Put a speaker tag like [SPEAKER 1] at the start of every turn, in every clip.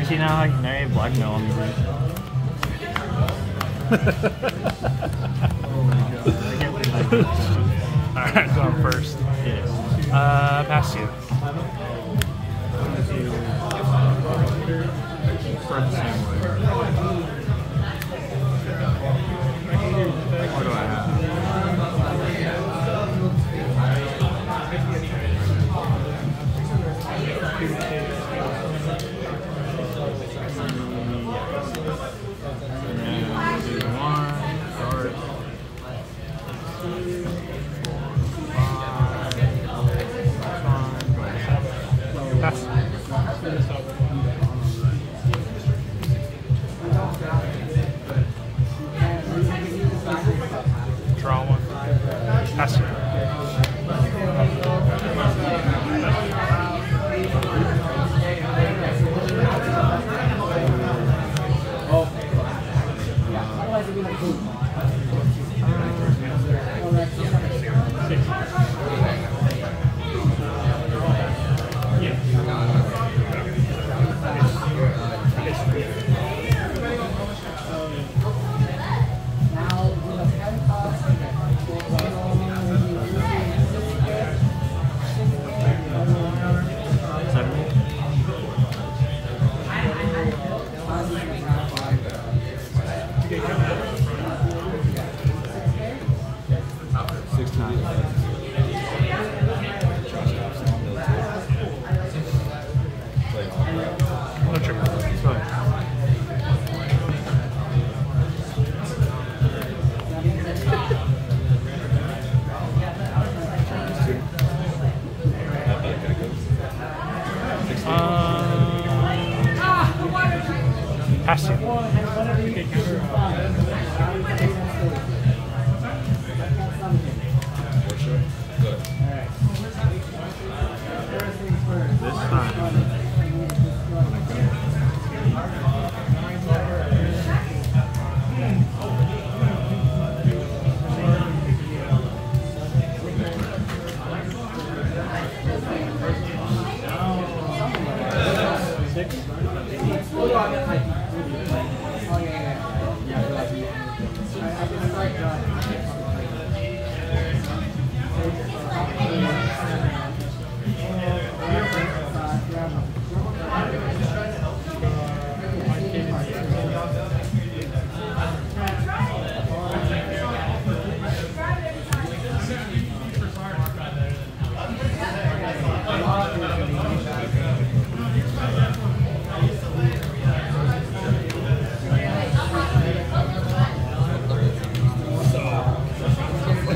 [SPEAKER 1] You see now I can narrate blackmail on me, right?
[SPEAKER 2] Alright, so I'm first.
[SPEAKER 1] Yes.
[SPEAKER 2] Uh, pass you.
[SPEAKER 1] What do I have?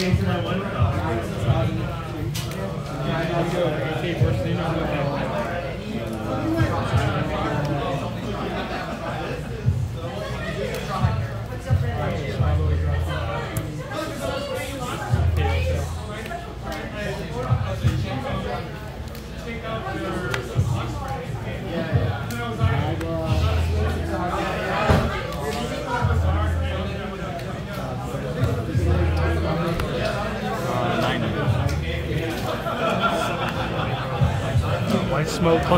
[SPEAKER 1] Uh,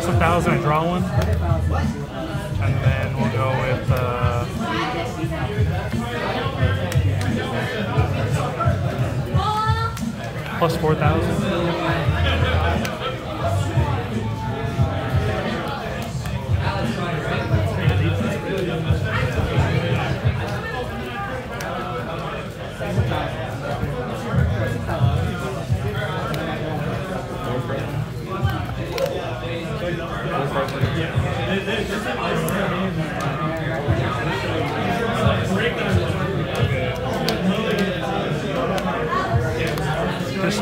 [SPEAKER 2] Lowest 1,000 and draw one. And then we'll go with... Uh, plus
[SPEAKER 3] 4,000.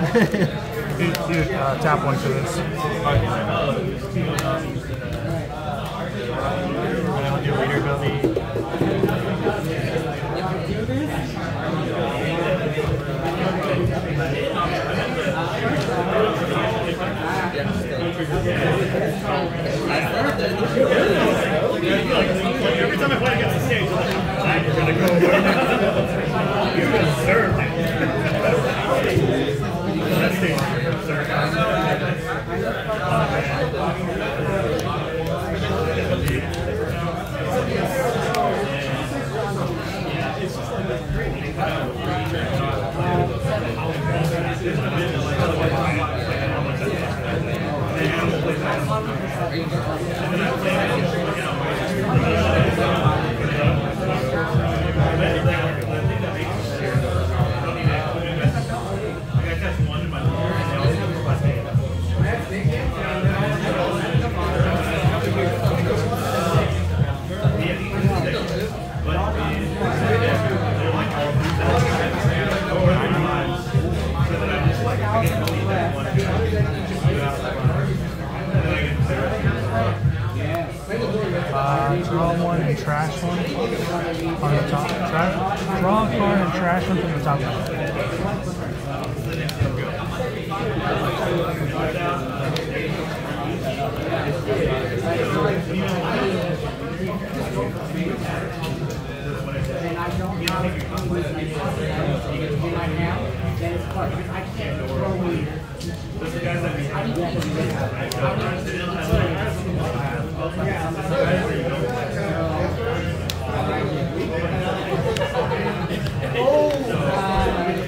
[SPEAKER 3] uh,
[SPEAKER 2] tap one for this.
[SPEAKER 3] Every time I play against the stage, I'm like, "Ah, you're gonna go. you deserved it. That
[SPEAKER 2] draw a card and trash one from the top.
[SPEAKER 4] and I don't know who is my in my hand, then it's hard because I can't throw in. I need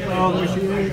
[SPEAKER 4] to
[SPEAKER 1] Oh, there she is.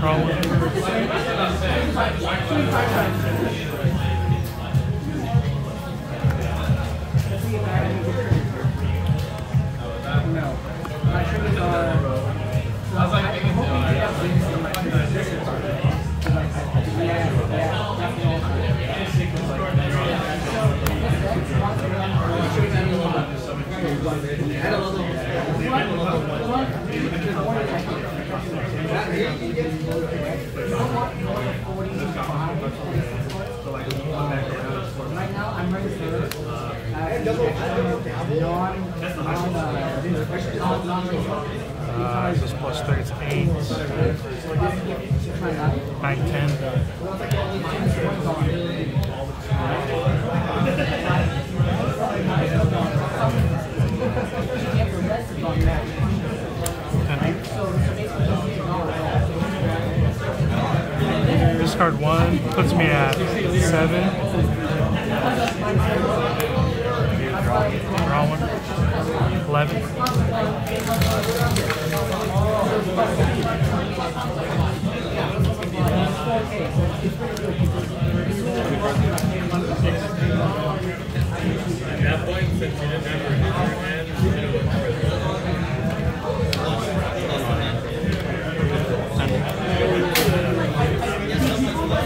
[SPEAKER 2] Draw It's eight, nine, ten. Discard one puts me at seven. Draw one. 11.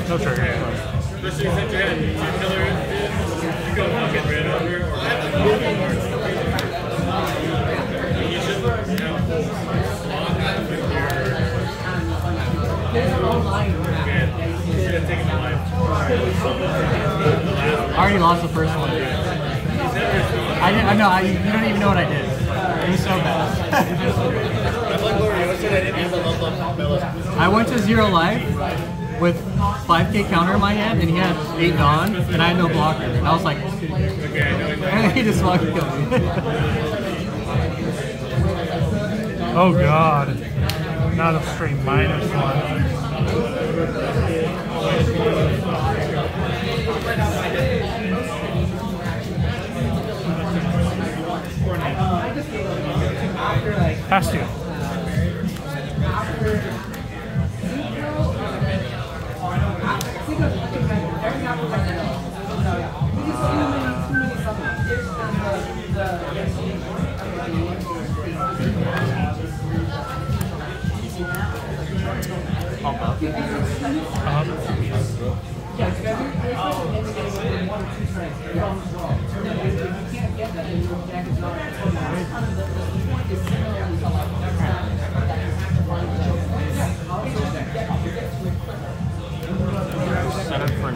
[SPEAKER 2] No trigger.
[SPEAKER 3] especially since you had two killer
[SPEAKER 4] already lost the first one. I didn't. I know. I, you don't even know what I did. It was so bad.
[SPEAKER 3] I
[SPEAKER 4] went to zero life with 5k counter in my hand, and he had eight DON, and I had no blocker. And I was like, and he just fucking killed me.
[SPEAKER 2] Oh god. Not a straight minus one.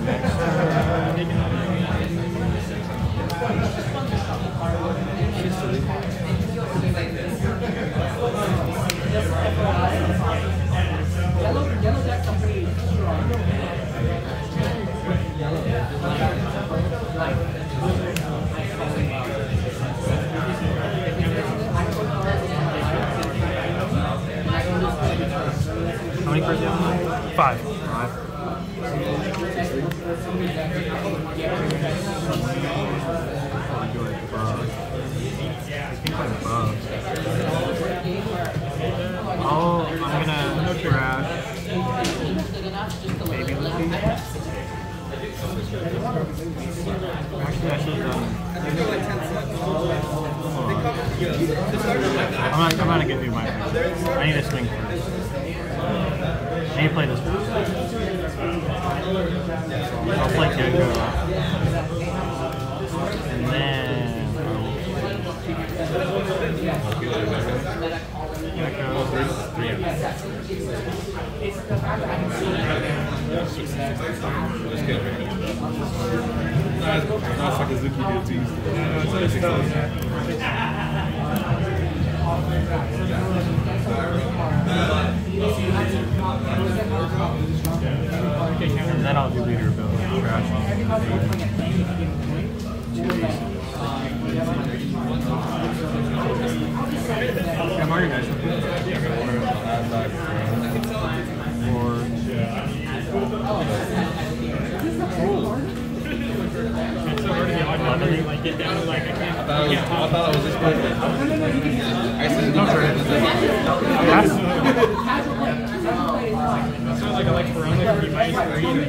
[SPEAKER 1] Next. I'm not. I'm not gonna get through my. I need a swing first. I need to play this first. I'll play Gecko. And then. Gecko.
[SPEAKER 5] Nossa, Kazuki did too.
[SPEAKER 1] And then I'll do leader. Trash. Yeah, Mario
[SPEAKER 3] get down, like I can't.
[SPEAKER 5] I thought, it was, I thought I was just playing. I said,
[SPEAKER 2] No trigger. Pass.
[SPEAKER 3] It's not like I like Verona, you might agree.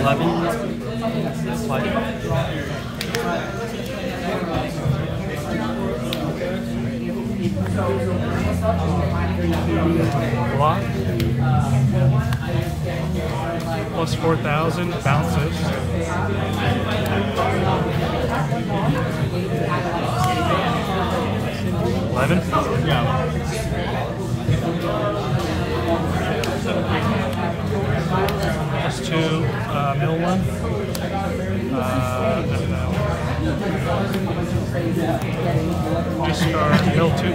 [SPEAKER 1] 11. That's fine.
[SPEAKER 2] Block. Plus 4,000. Bounces. Eleven?
[SPEAKER 1] Yeah.
[SPEAKER 2] Two, uh, middle one. Uh. Discard middle two.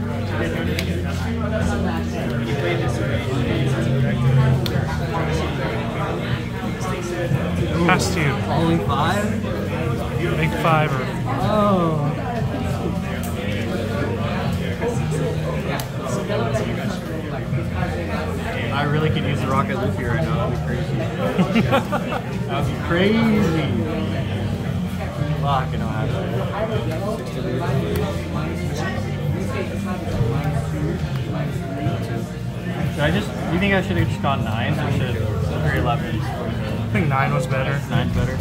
[SPEAKER 2] to you.
[SPEAKER 1] Only five?
[SPEAKER 2] Big five or
[SPEAKER 1] Oh. I really could use the Rocket Luffy right now. That'd be crazy. That'd be crazy. Think I should have just gone nines or should or elevens?
[SPEAKER 2] I think nine was better.
[SPEAKER 1] Nine's better.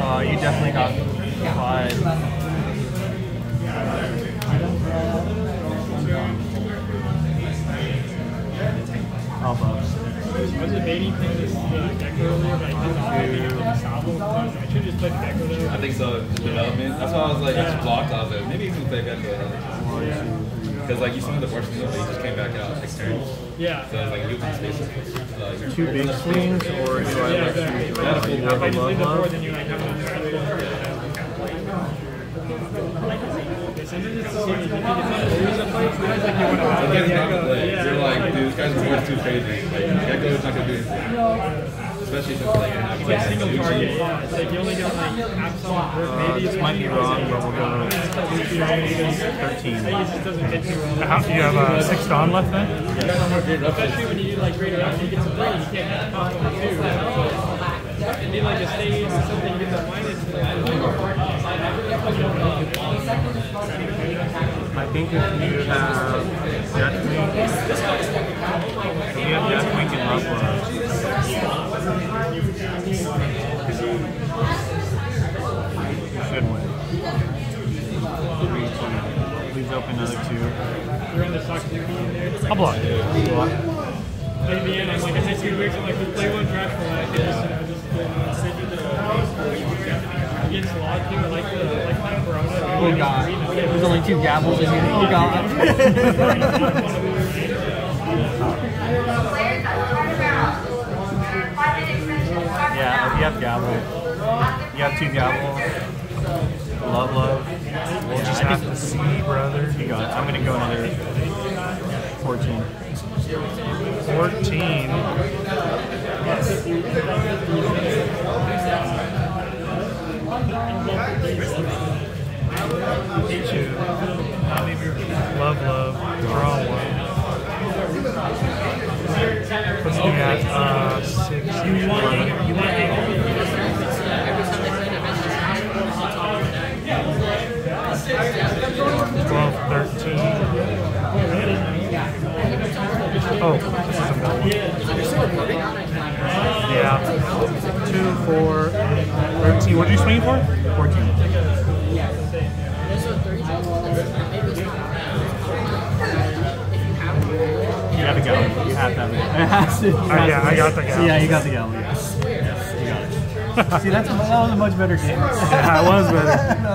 [SPEAKER 1] Oh, you definitely got five. Bucks.
[SPEAKER 3] I was debating playing this deck earlier, but I didn't know I could Sabo. I should have just played the deck earlier.
[SPEAKER 5] I think so. Development. That's why I was like, it's blocked. I was like, maybe you can play Gecko. Because like you saw the portion of it, he just came back out next turn.
[SPEAKER 3] Yeah.
[SPEAKER 5] So like you can space uh, like
[SPEAKER 1] Two big swings, or do I
[SPEAKER 3] Yeah,
[SPEAKER 1] like
[SPEAKER 3] exactly.
[SPEAKER 1] to have
[SPEAKER 3] If I
[SPEAKER 1] a
[SPEAKER 3] just leave the
[SPEAKER 1] love
[SPEAKER 3] board,
[SPEAKER 1] love?
[SPEAKER 3] then you like have to Sometimes it's the same. If you lose a fight, sometimes like you want to
[SPEAKER 5] So Gecko's not gonna play.
[SPEAKER 3] Yeah.
[SPEAKER 5] You're like, dude, this guy's board's too crazy. Like Gecko's not gonna do anything. Especially since like you're not
[SPEAKER 3] Like
[SPEAKER 5] playing
[SPEAKER 3] single target, yeah. It's like you only like half some work,
[SPEAKER 1] Uh,
[SPEAKER 3] maybe.
[SPEAKER 1] this might be wrong, but we'll go
[SPEAKER 3] It
[SPEAKER 1] 13.
[SPEAKER 3] just doesn't hit too.
[SPEAKER 2] How, you have uh, six DON left then?
[SPEAKER 3] Especially when you do like greater you get some three, you can't have top one too. So, and then like a stage or something, you get the minus.
[SPEAKER 1] I think if you have Death Wing, if you have Death Wing and Love Love, you should win. Three, two. Leaves open another two.
[SPEAKER 3] You're on the stock in there.
[SPEAKER 2] I'll block.
[SPEAKER 3] At the end, I'm like, I said two weeks, I'm like, just play one trash for like this, you know, just uh, sit in the against a lot like the like the Corona.
[SPEAKER 1] Oh god. There's only two gavels in here. Oh god. yeah, if you have gavel. You have two gavels. Love, love.
[SPEAKER 2] We'll just have to see, brother.
[SPEAKER 1] You got it. I'm gonna go another 14.
[SPEAKER 2] 14. Two. Love, love. Draw one. Puts me at uh, six. 12, 13. Oh, this is another one. Yeah. 2, 4, 13. What did you swing for?
[SPEAKER 1] 14. You have the galley. You have that. It has to.
[SPEAKER 2] Oh, yeah, I got the galley.
[SPEAKER 1] Yeah, you got the gallon. Yes. yes you got it. See, that's, that was a much better game.
[SPEAKER 2] yeah, it was better.